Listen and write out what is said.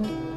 Mm-hmm.